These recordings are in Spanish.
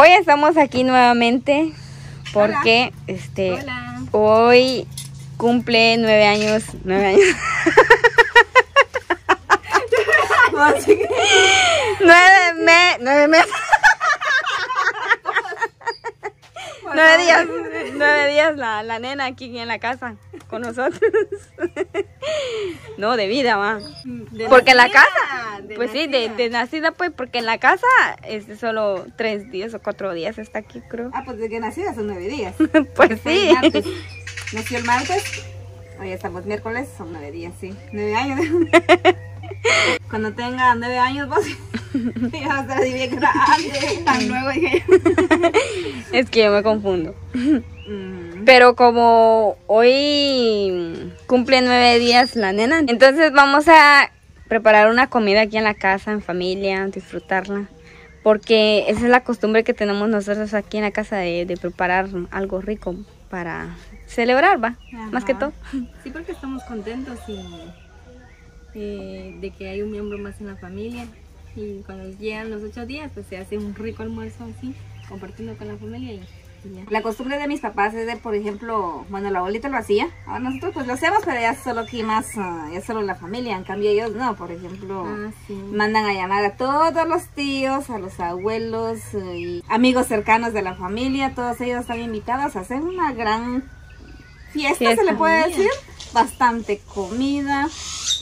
Hoy estamos aquí nuevamente porque este Hola. hoy cumple nueve años, nueve años, nueve me, nueve meses, nueve días, nueve días la, la nena aquí en la casa con nosotros. No, de vida, va. Porque en la nacida, casa, pues sí, de, nacida. de nacida, pues, porque en la casa es solo tres días o cuatro días está aquí, creo. Ah, pues desde que nací son nueve días. Pues sí. Nació el martes. Hoy estamos miércoles, son nueve días, sí. Nueve años. Cuando tenga nueve años, vos tan nuevo. dije. Es que yo me confundo. Mm, Pero como hoy cumple nueve días la nena, entonces vamos a preparar una comida aquí en la casa, en familia, disfrutarla. Porque esa es la costumbre que tenemos nosotros aquí en la casa de, de preparar algo rico para celebrar, va, más que todo. Sí, porque estamos contentos y eh, de que hay un miembro más en la familia. Y cuando llegan los ocho días, pues se hace un rico almuerzo así, compartiendo con la familia y. La costumbre de mis papás es de, por ejemplo, bueno, la abuelita lo hacía. Ahora nosotros pues lo hacemos, pero ya solo aquí más, ah, ya solo la familia. En cambio ellos no, por ejemplo. Ah, sí. Mandan a llamar a todos los tíos, a los abuelos eh, y amigos cercanos de la familia, todos ellos están invitados a hacer una gran fiesta, Fiesta. se le puede decir, bastante comida,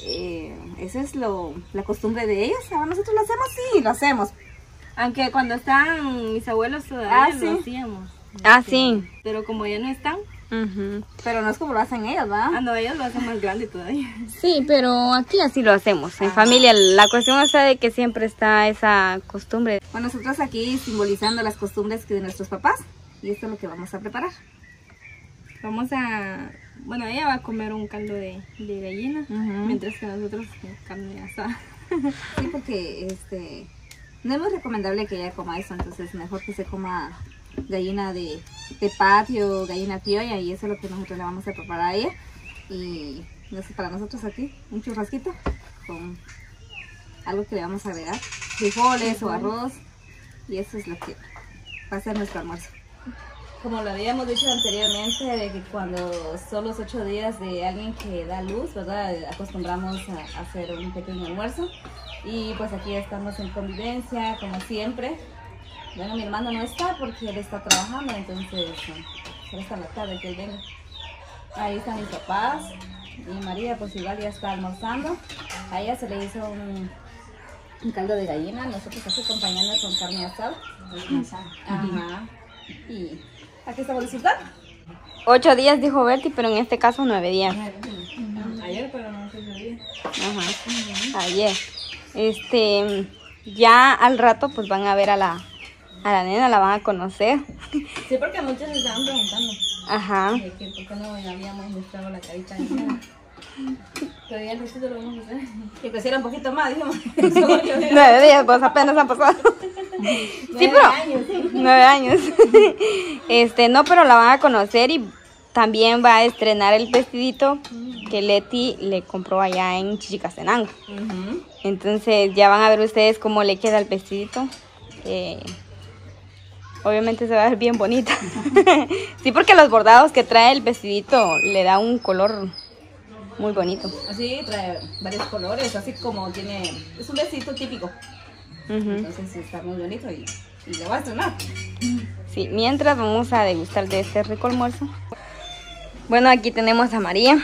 eh, esa es lo, la costumbre de ellos, ahora nosotros lo hacemos, sí, lo hacemos, Aunque cuando están mis abuelos todavía Ah, lo sí. hacíamos. Ah, sí. Pero como ya no están, Ujú. pero no es como lo hacen ellos, ¿va? ah, no, ellos lo hacen más grande todavía. Sí, pero aquí así lo hacemos, en familia. La cuestión está de que siempre está esa costumbre. Bueno, nosotros aquí simbolizando las costumbres que de nuestros papás y esto es lo que vamos a preparar. Vamos a... Bueno, ella va a comer un caldo de, de gallina, mientras que nosotros eh, carne asada. Sí, porque este no es muy recomendable que ella coma eso, entonces mejor que se coma gallina de, de patio, gallina criolla y eso es lo que nosotros le vamos a preparar a ella. Y no sé, para nosotros aquí, un churrasquito con algo que le vamos a agregar, frijoles o arroz y eso es lo que va a ser nuestro almuerzo. Como lo habíamos dicho anteriormente, de que cuando son los ocho días de alguien que da luz, ¿verdad? Acostumbramos a hacer un pequeño almuerzo. Y pues aquí estamos en convivencia, como siempre. Bueno, mi hermano no está porque él está trabajando, entonces solo hasta la tarde que él venga. Ahí están mis papás y María pues igual ya está almorzando. A ella se le hizo un, un caldo de gallina, nosotros aquí acompañando con carne asada. Ajá. Y aquí estamos disfrutando. Ocho días dijo Bertie, pero en este caso nueve días. Ayer, pero no se sabía. Ajá. Ayer. Este, ya al rato pues van a ver a la, a la nena, la van a conocer. Sí, porque muchos se estaban preguntando Ajá. de que por qué no habíamos mostrado la carita de nada. Ya el vestido lo vamos a hacer. Que creciera un poquito más, dijimos. Nueve días, pues apenas han pasado. Sí, pero. Nueve años. Este, no, pero la van a conocer y también va a estrenar el vestidito que Leti le compró allá en Chichicastenango. Entonces ya van a ver ustedes cómo le queda el vestidito. Eh, obviamente se va a ver bien bonita. sí, porque los bordados que trae el vestidito le da un color muy bonito. Así trae varios colores, así como tiene. Es un vestido típico. Entonces está muy bonito y, y lo va a estrenar. Sí, mientras vamos a degustar de este rico almuerzo. Bueno, aquí tenemos a María.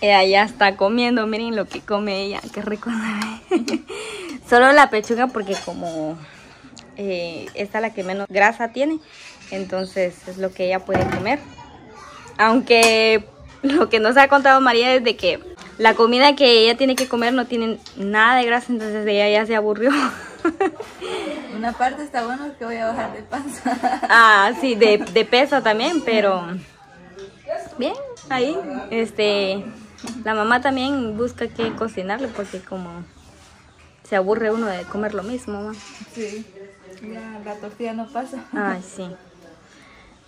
Ella ya está comiendo, miren lo que come ella, qué rico se ve. Solo la pechuga porque como eh, esta es la que menos grasa tiene, entonces es lo que ella puede comer. Aunque lo que nos ha contado María es de que la comida que ella tiene que comer no tiene nada de grasa, entonces ella ya se aburrió. Una parte está bueno que voy a bajar de panza. Ah, sí, de, de peso también, pero bien, ahí, este, la mamá también busca que cocinarle porque como se aburre uno de comer lo mismo. Sí. Ya la tortilla no pasa. Ay, sí.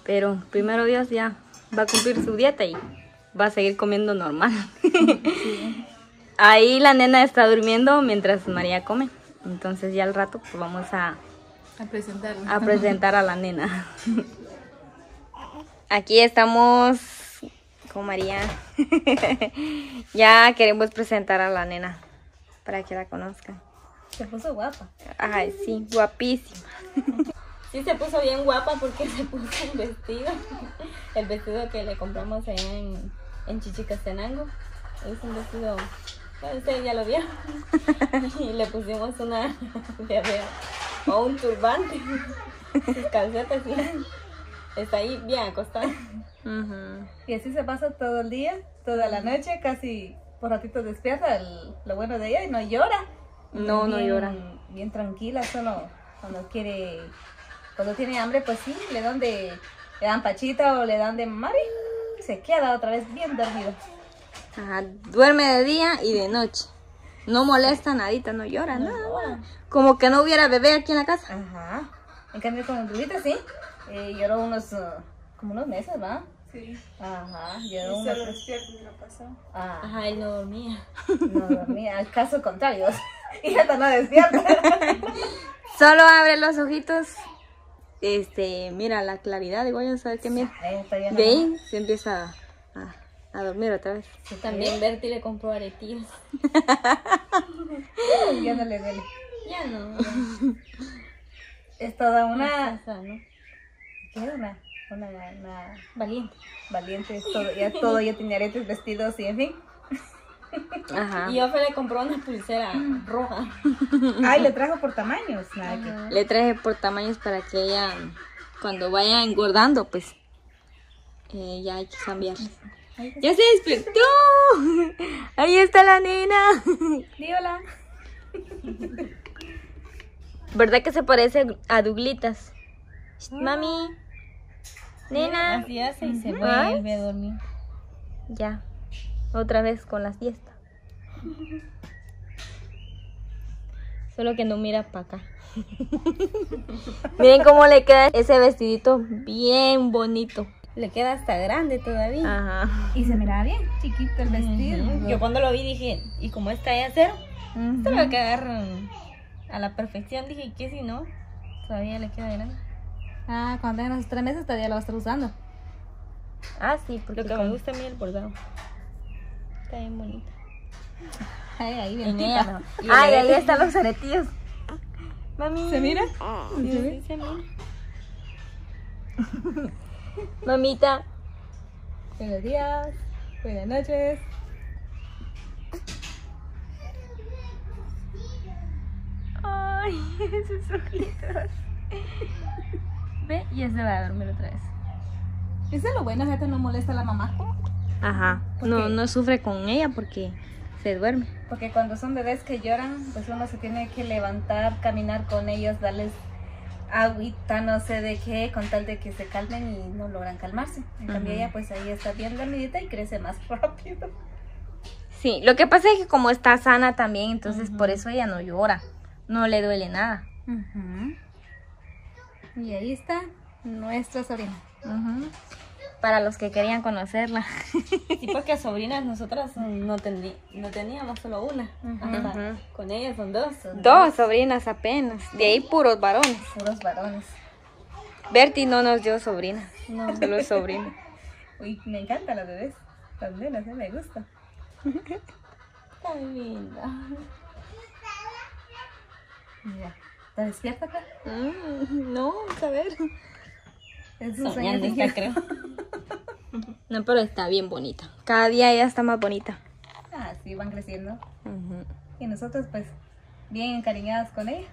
Pero primero Dios ya va a cumplir su dieta y va a seguir comiendo normal. Ahí la nena está durmiendo mientras María come. Entonces ya al rato pues vamos a A presentarla. a presentar a la nena. Aquí estamos con María. ya queremos presentar a la nena para que la conozcan. Se puso guapa. Ay, sí, guapísima. Sí, se puso bien guapa porque se puso un vestido. El vestido que le compramos allá en, en Chichicastenango. Es un vestido, ustedes ya lo vieron. Y le pusimos una diadema o un turbante. Sus calcetas y está ahí bien acostada. Y así se pasa todo el día, toda la noche, casi por ratitos despierta. el- lo bueno de ella, y no llora. No, no llora. Bien tranquila, solo cuando quiere, cuando tiene hambre, pues sí, le dan de, le dan pachita o le dan de mamar y se queda otra vez bien dormida. Ajá, duerme de día y de noche. No molesta nadita, no llora, nada. Como que no hubiera bebé aquí en la casa. Ajá. En cambio con el Rubita sí, eh, lloró unos, uh, como unos meses, ¿va? Sí. Ajá, lloró Y unos solo despierto y lo pasó. Ah, Ajá, él no dormía. no dormía, al caso contrario. y hasta no despierta. Solo abre los ojitos. Este, mira la claridad, igual ya sabes que mira. De ahí se empieza a, a dormir otra vez. También Bertie le compró aretillas. Ya no le duele. Ya no. Es toda una. ¿Qué era? Una, una, una Valiente. valiente. es Todo, ya todo, ya tenía aretes, vestidos y en fin. Ajá. Y yo le compró una pulsera roja. Ay, le trajo por tamaños. Nada que. Le traje por tamaños para que ella, cuando vaya engordando, pues, eh, ya hay que cambiar. Ya se despertó. Ahí está la nena. Di hola. ¿Verdad que se parece a Duglitas? Mami. Nena. Así hace y se vuelve a dormir. Ya. Otra vez con la siesta. Solo que no mira para acá. Miren cómo le queda ese vestidito bien bonito. Le queda hasta grande todavía. Ajá. Y se miraba bien, chiquito el vestido. Yo cuando lo vi dije, ¿y como está ya cero? Ujú. Esto le va a quedar a la perfección. Dije, ¿y qué si no? Todavía le queda grande. Ah, cuando tenga unos tres meses todavía lo vas a estar usando. Ah, sí, porque Lo que me gusta a mí es el bordado. Está bien bonito. Ay, ahí bien. Ay, ahí están los aretillos. Mami. ¿Se mira? Sí, sí, se mira. Mamita. Buenos días, buenas noches. Ay, esos ojitos. Ve, y ya se va a dormir otra vez. Eso es lo bueno, gente, no molesta a la mamá. Ajá. ¿Por No, no sufre con ella porque se duerme. Porque cuando son bebés que lloran, pues uno se tiene que levantar, caminar con ellos, darles agüita, no sé de qué, con tal de que se calmen y no logran calmarse. En cambio ella pues ahí está bien dormidita y crece más rápido. Sí, lo que pasa es que como está sana también, entonces por eso ella no llora. No le duele nada. Y ahí está nuestra sobrina. Para los que querían conocerla. Sí, porque sobrinas nosotras no, no teníamos solo una. Con ellas son dos. Dos sobrinas apenas. De ahí puros varones. Puros varones. Bertie no nos dio sobrina. No, solo sobrina. Uy, me encantan las bebés. Las nenas, eh, me gusta. Tan linda. Mira, ¿está despierta acá? Mm, no, a ver. Es un sueño creo. No, pero está bien bonita. Cada día ella está más bonita. Ah, sí, van creciendo. Y nosotros pues bien encariñadas con ella.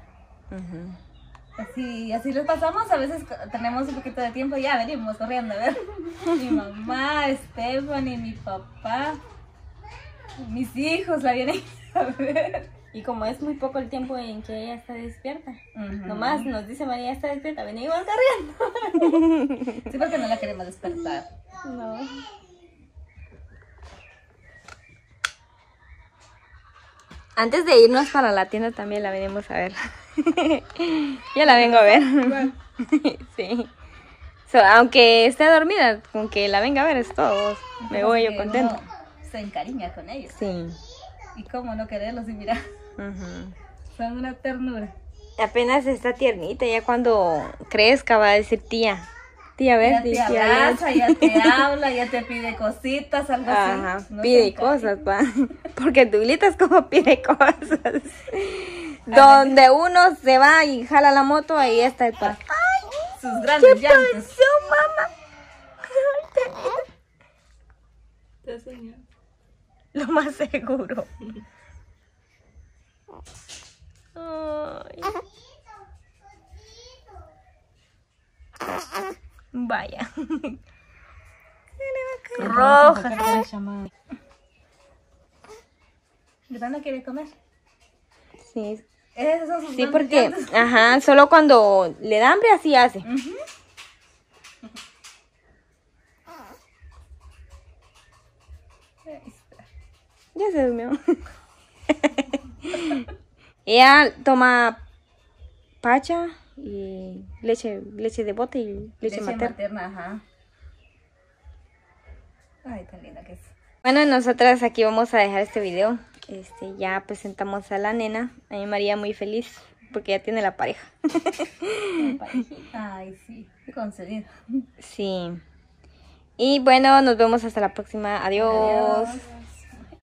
Así, así les pasamos, a veces tenemos un poquito de tiempo, ya venimos corriendo a ver. Mi mamá, Stephanie, mi papá, mis hijos la vienen a ver. Y como es muy poco el tiempo en que ella está despierta. Nomás nos dice María está despierta, venimos corriendo. Sí, porque no la queremos despertar. No. Antes de irnos para la tienda también la venimos a ver. ya la vengo a ver. sí. So, aunque esté dormida, con que la venga a ver es todo. Me voy yo contenta. Se encariña con ellos. Sí. Y cómo no quererlos y son una ternura. Apenas está tiernita, ya cuando crezca va a decir tía. Tía, ¿ves? Ya te Tía, abraza, ya te habla, ya te pide cositas, algo Ajá, así. No pide cosas, pa. Porque Duilita es como pide cosas. Donde uno se va y jala la moto, ahí está el pa. Sus grandes llantos. Yo, mamá. Te. Lo más seguro. Ay. Vaya. Roja. ¿De verdad no quiere comer? Sí, Esos son sus sí, porque, ajá, solo cuando le da hambre así hace. Ya se durmió. Ella toma pacha y leche, leche de bote y leche, Leche materna. materna, ajá. Ay, tan linda que es. Bueno, nosotras aquí vamos a dejar este video. Este, ya presentamos a la nena. A mi María muy feliz porque ya tiene la pareja. Ay, sí, concedido. sí. Y bueno, nos vemos hasta la próxima. Adiós. Adiós.